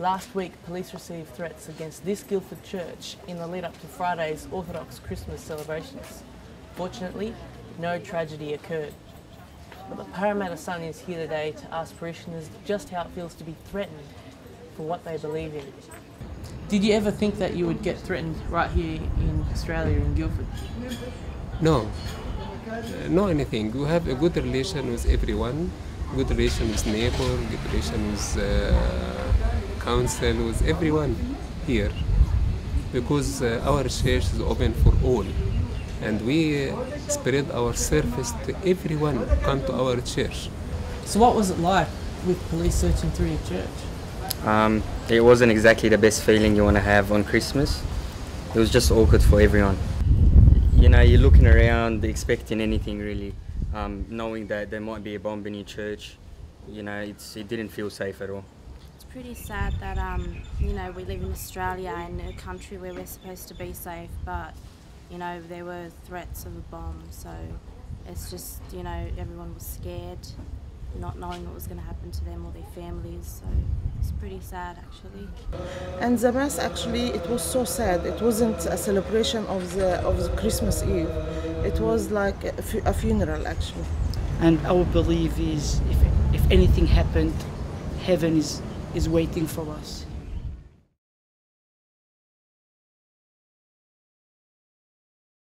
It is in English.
Last week, police received threats against this Guildford church in the lead up to Friday's Orthodox Christmas celebrations. Fortunately, no tragedy occurred. But the Parramatta Sun is here today to ask parishioners just how it feels to be threatened for what they believe in. Did you ever think that you would get threatened right here in Australia, in Guildford? No, uh, no anything. We have a good relation with everyone, good relation with neighbor, good relation with uh, council, with everyone here, because uh, our church is open for all, and we uh, spread our service to everyone come to our church. So, what was it like with police searching through your church? Um, it wasn't exactly the best feeling you want to have on Christmas. It was just awkward for everyone. You know, you're looking around expecting anything really, um, knowing that there might be a bomb in your church. You know, it's, it didn't feel safe at all. It's pretty sad that um, you know we live in Australia in a country where we're supposed to be safe, but you know there were threats of a bomb, so it's just you know everyone was scared, not knowing what was going to happen to them or their families. So it's pretty sad actually. And the mass actually it was so sad. It wasn't a celebration of the of the Christmas Eve. It was like a, fu- a funeral actually. And our belief is if, if anything happened, heaven is, is waiting for us.